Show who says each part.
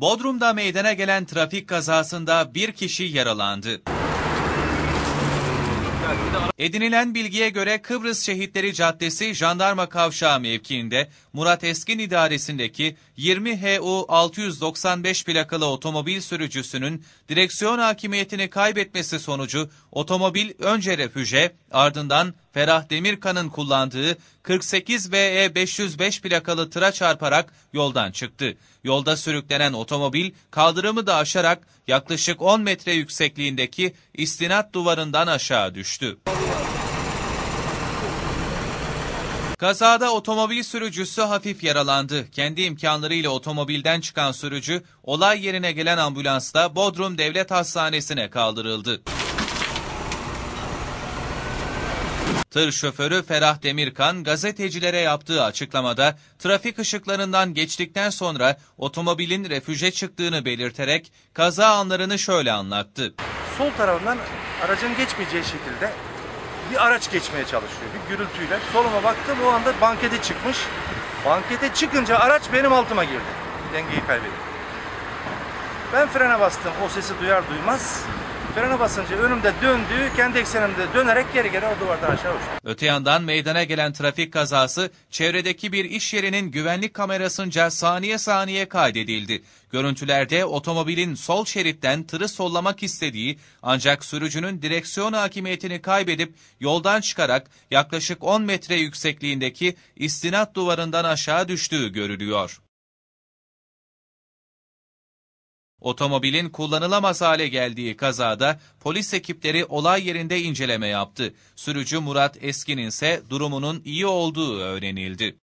Speaker 1: Bodrum'da meydana gelen trafik kazasında bir kişi yaralandı. Edinilen bilgiye göre Kıbrıs Şehitleri Caddesi Jandarma Kavşağı mevkiinde Murat Eskin idaresindeki 20 HU 695 plakalı otomobil sürücüsünün direksiyon hakimiyetini kaybetmesi sonucu otomobil önce refüje ardından Ferah Demirkan'ın kullandığı 48 VE 505 plakalı tıra çarparak yoldan çıktı. Yolda sürüklenen otomobil kaldırımı da aşarak yaklaşık 10 metre yüksekliğindeki istinat duvarından aşağı düştü. Kazada otomobil sürücüsü hafif yaralandı. Kendi imkanlarıyla otomobilden çıkan sürücü olay yerine gelen ambulansla Bodrum Devlet Hastanesi'ne kaldırıldı. Tır şoförü Ferah Demirkan gazetecilere yaptığı açıklamada trafik ışıklarından geçtikten sonra otomobilin refüje çıktığını belirterek kaza anlarını şöyle anlattı.
Speaker 2: sol tarafından aracın geçmeyeceği şekilde bir araç geçmeye çalışıyor bir gürültüyle. Soluma baktım o anda bankete çıkmış. Bankete çıkınca araç benim altıma girdi. Dengeyi kaybedip. Ben frene bastım o sesi duyar duymaz. Frene basınca önümde döndü, kendi eksenimde dönerek geri geri o duvardan aşağı uçtu.
Speaker 1: Öte yandan meydana gelen trafik kazası çevredeki bir iş yerinin güvenlik kamerasınca saniye saniye kaydedildi. Görüntülerde otomobilin sol şeritten tırı sollamak istediği ancak sürücünün direksiyon hakimiyetini kaybedip yoldan çıkarak yaklaşık 10 metre yüksekliğindeki istinat duvarından aşağı düştüğü görülüyor. Otomobilin kullanılamaz hale geldiği kazada polis ekipleri olay yerinde inceleme yaptı. Sürücü Murat Eskin'in ise durumunun iyi olduğu öğrenildi.